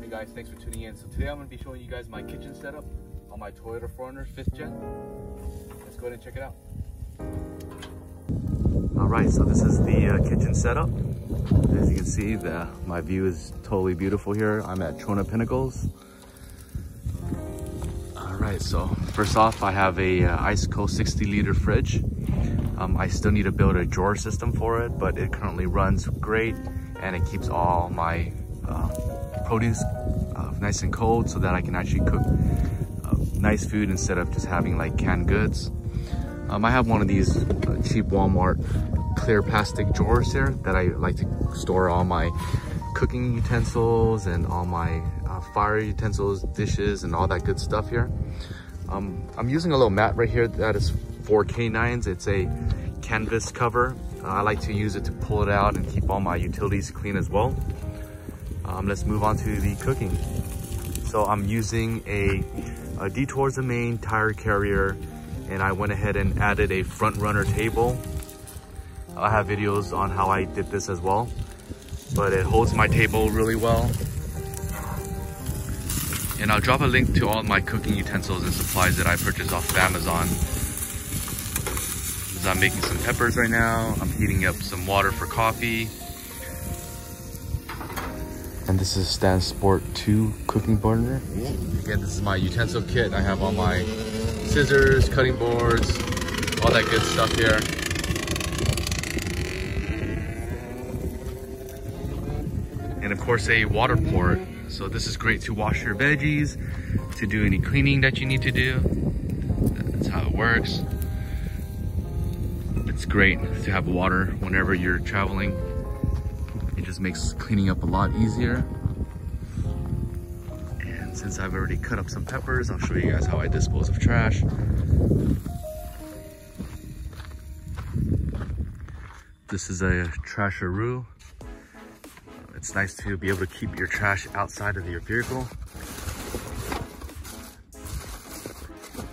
Hey guys, thanks for tuning in. So today I'm going to be showing you guys my kitchen setup on my Toyota 4Runner 5th gen. Let's go ahead and check it out. All right, so this is the uh, kitchen setup. As you can see, the, my view is totally beautiful here. I'm at Trona Pinnacles. All right, so first off, I have a uh, Iceco 60 liter fridge. Um, I still need to build a drawer system for it, but it currently runs great and it keeps all my uh, produce uh, nice and cold so that I can actually cook uh, nice food instead of just having like canned goods. Um, I have one of these uh, cheap Walmart clear plastic drawers here that I like to store all my cooking utensils and all my uh, fire utensils, dishes, and all that good stuff here. Um, I'm using a little mat right here that is for canines. It's a canvas cover. Uh, I like to use it to pull it out and keep all my utilities clean as well. Um, let's move on to the cooking. So I'm using a, a Detours of Maine tire carrier and I went ahead and added a front runner table. I have videos on how I did this as well, but it holds my table really well. And I'll drop a link to all my cooking utensils and supplies that I purchased off of Amazon. As I'm making some peppers right now. I'm heating up some water for coffee. And this is Stansport 2 cooking burner. Again, this is my utensil kit. I have all my scissors, cutting boards, all that good stuff here. And of course a WaterPORT so this is great to wash your veggies, to do any cleaning that you need to do. That's how it works. It's great to have water whenever you're traveling. It just makes cleaning up a lot easier. And since I've already cut up some peppers, I'll show you guys how I dispose of trash. This is a trasharoo. It's nice to be able to keep your trash outside of your vehicle.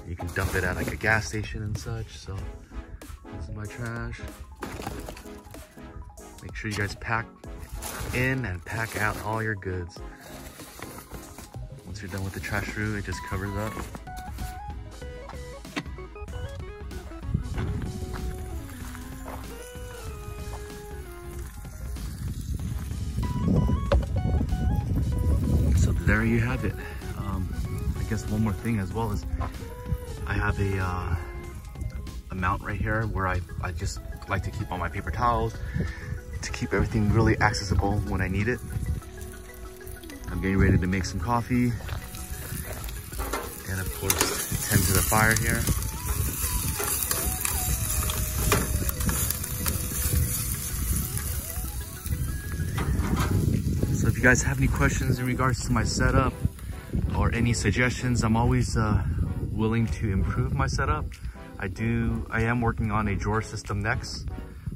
You can dump it at like a gas station and such. So this is my trash. Make sure you guys pack in and pack out all your goods. Once you're done with the Trasharoo, it just covers up. So there you have it. Um, I guess one more thing as well is I have a, uh, mount right here where I, I just like to keep all my paper towels to keep everything really accessible when I need it. I'm getting ready to make some coffee and of course tend to the fire here. So if you guys have any questions in regards to my setup or any suggestions, I'm always uh, willing to improve my setup. I do, I am working on a drawer system next,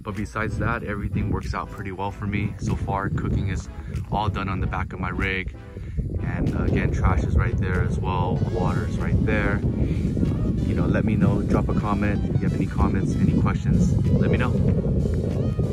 but besides that, everything works out pretty well for me. So far, cooking is all done on the back of my rig. And uh, again, trash is right there as well. Water is right there. You know, let me know, drop a comment. If you have any comments, any questions, let me know.